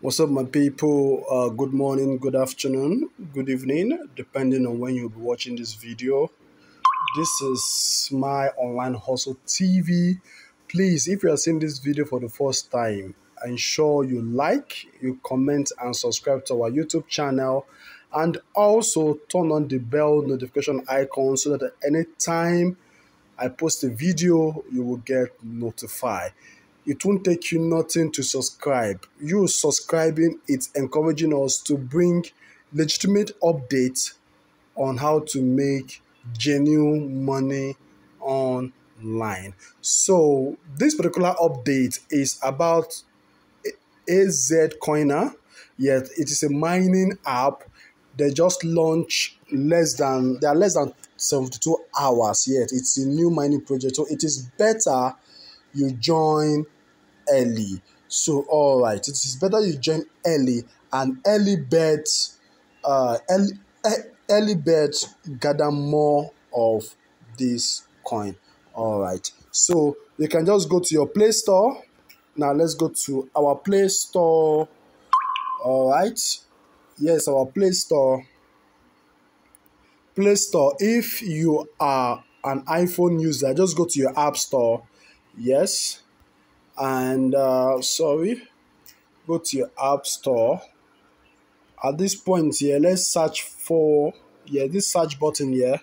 What's up, my people? Uh, good morning, good afternoon, good evening, depending on when you'll be watching this video. This is Smile Online Hustle TV. Please, if you are seeing this video for the first time, ensure you like, you comment, and subscribe to our YouTube channel. And also turn on the bell notification icon so that anytime I post a video, you will get notified. It won't take you nothing to subscribe. You subscribing, it's encouraging us to bring legitimate updates on how to make genuine money online. So this particular update is about AZ Coiner. Yet it is a mining app. They just launched less than they are less than 72 hours yet. It's a new mining project. So it is better you join early. So, all right, it is better you join early and early bets, uh, early, early bets gather more of this coin. All right, so you can just go to your Play Store. Now, let's go to our Play Store. All right, yes, our Play Store. Play Store. If you are an iPhone user, just go to your App Store. Yes and uh, sorry go to your app store. At this point here let's search for yeah this search button here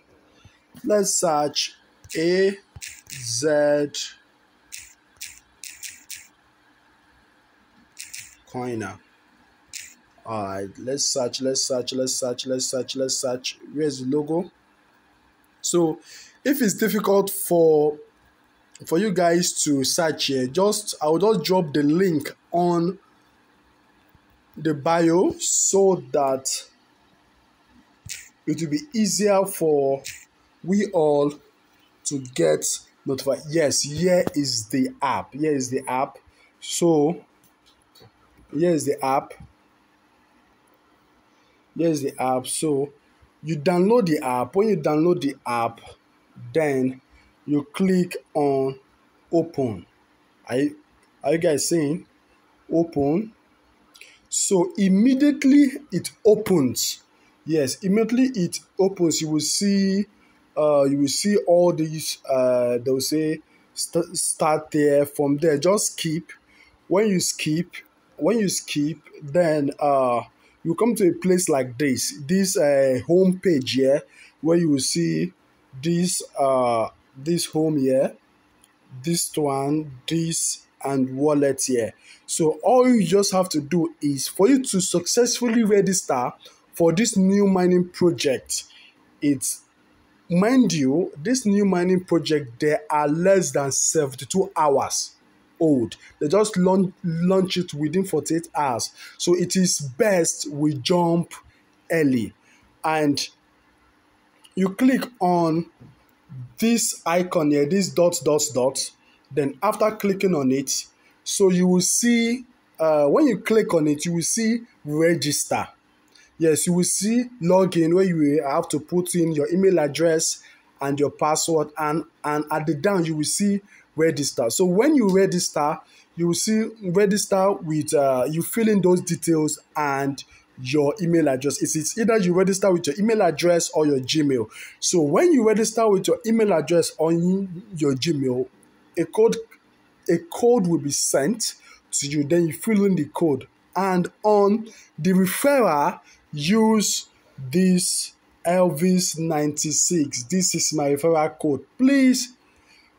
let's search a z. Coiner all right let's search let's search let's search let's search let's search. Where's the logo? So if it's difficult for for you guys to search here just i will just drop the link on the bio so that it will be easier for we all to get notified. Yes here is the app. Here is the app. So here is the app. Here is the app. So you download the app. When you download the app then you click on open. Are you, are you guys seeing? Open. So immediately it opens. Yes, immediately it opens. You will see, uh, you will see all these. Uh, they'll say st- start there. From there, just skip. When you skip, when you skip, then uh, you come to a place like this. This uh, home page here, where you will see this uh this home here, this one, this, and wallet here. So all you just have to do is for you to successfully register for this new mining project. It's mind you, this new mining project there are less than 72 hours old. They just launch, launch it within 48 hours. So it is best we jump early. And you click on this icon here, this dot, dot, dot. Then after clicking on it, so you will see, uh, when you click on it, you will see register. Yes, you will see login where you have to put in your email address and your password and and at the down you will see register. So when you register, you will see register with uh, you fill in those details and your email address. It's either you register with your email address or your Gmail. So when you register with your email address on your Gmail, a code a code will be sent to you. Then you fill in the code, and on the referrer, use this Elvis ninety six. This is my referral code. Please,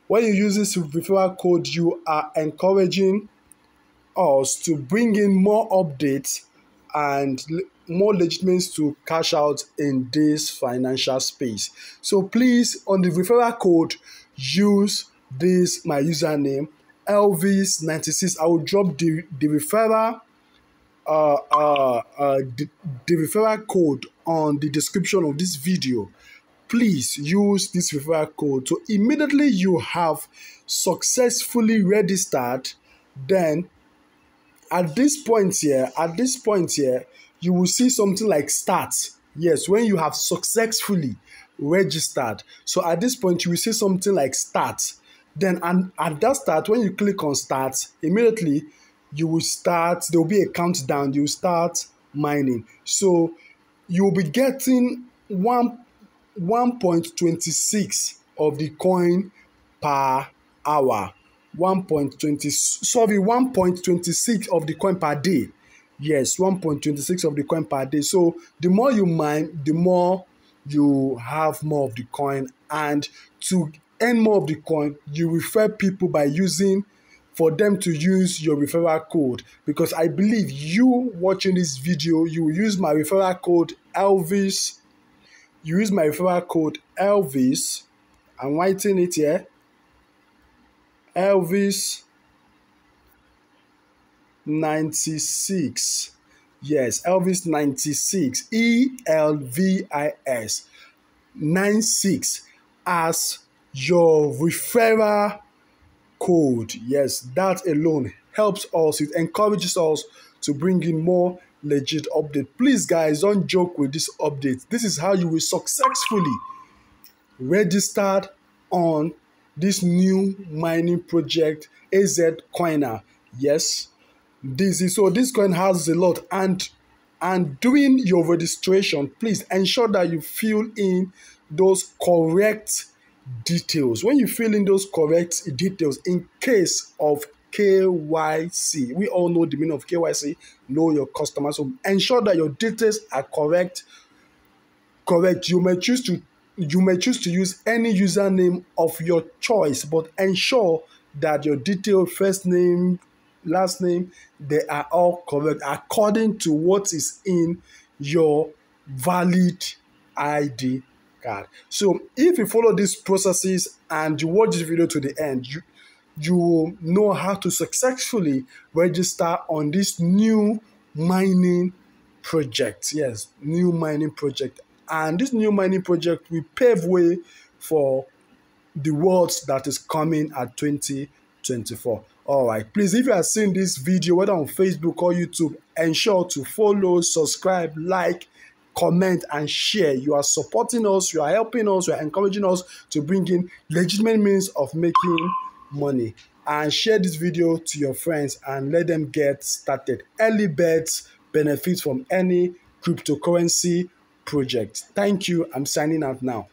when you use this referral code, you are encouraging us to bring in more updates and more legitimates to cash out in this financial space. So please, on the referral code, use this my username Elvis96. I will drop the the referral uh, uh, uh, the, the referral code on the description of this video. Please use this referral code. So immediately you have successfully registered, then at this point here, at this point here, you will see something like start. Yes, when you have successfully registered. So at this point, you will see something like start. Then and at that start, when you click on start, immediately you will start, there will be a countdown, you start mining. So you will be getting one 1.26 of the coin per hour 1.20 sorry 1.26 of the coin per day. Yes 1.26 of the coin per day. So the more you mine the more you have more of the coin. And to earn more of the coin you refer people by using for them to use your referral code. Because i believe you watching this video you use my referral code elvis. You use my referral code elvis. I'm writing it here elvis 96 yes elvis 96 e-l-v-i-s 96 as your referral code. Yes, that alone helps us. It encourages us to bring in more legit update. Please, guys, don't joke with this update. This is how you will successfully register on this new mining project, AZ Coiner. Yes, this is so. This coin has a lot, and and doing your registration, please ensure that you fill in those correct details. When you fill in those correct details in case of KYC, we all know the meaning of KYC, know your customer. So ensure that your details are correct. Correct. You may choose to you may choose to use any username of your choice, but ensure that your detail, first name, last name, they are all correct according to what is in your valid ID card. So if you follow these processes and you watch this video to the end, you you will know how to successfully register on this new mining project. Yes, new mining project. And this new mining project will pave way for the world that is coming at 2024. All right, please, if you are seeing this video, whether on Facebook or YouTube, ensure to follow, subscribe, like, comment, and share. You are supporting us, you are helping us, you are encouraging us to bring in legitimate means of making money. And share this video to your friends and let them get started. Early bets benefit from any cryptocurrency project. Thank you. I'm signing out now.